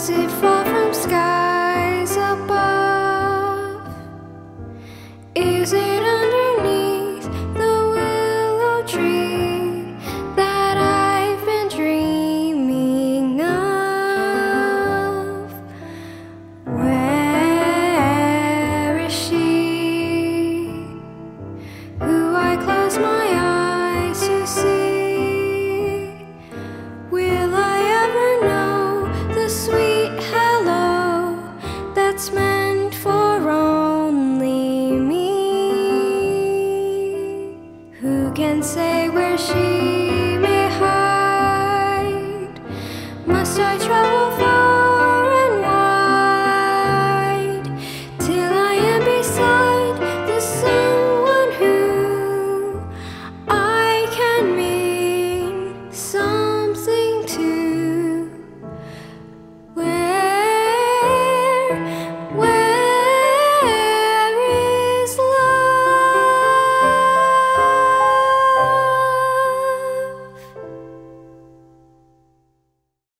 Does it fall from skies above? Is it It's meant for only me. Who can say?